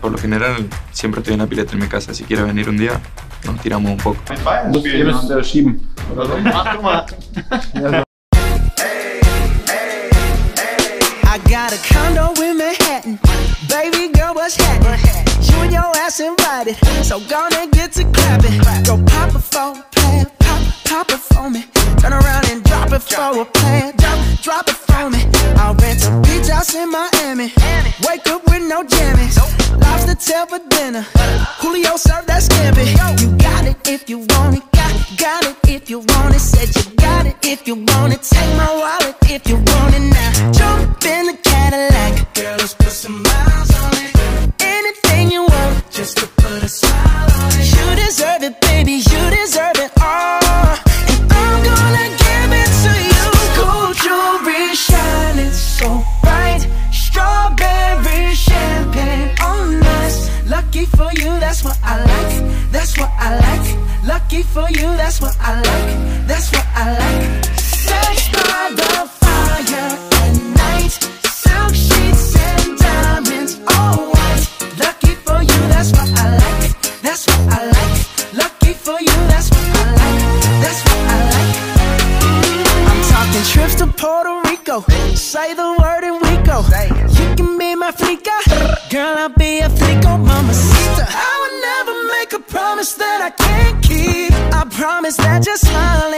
Por lo general, siempre estoy en la pileta en mi casa. Si quieres venir un día, nos tiramos un poco. I got a condo in Manhattan. Baby girl, what's happening? You and your ass invited. So gonna get to clapping. Go pop it for a plan. Pop, pop it for me. Turn around and drop it for a plan. Drop, it for me. I'll rent a beach house in Miami. Wake up with no jammies. Lobster tail for dinner. Julio served that scampi. You got it if you want it. Got, got it if you want it. Said you got it if you want it. Take my wallet if you want it now. Jump in the Cadillac. Girl, let's put some miles on it. For you, that's what I like. That's what I like. Lucky for you, that's what I like. That's what I like. Sex by the fire at night. Silk sheets and diamonds, all white. Lucky for you, that's what I like. That's what I like. Lucky for you, that's what I like. That's what I like. I'm talking trips to Puerto Rico. Say the word and we go. You can be my flica. Girl, I'll be a flico, mamacita. Make a promise that I can't keep. I promise that your never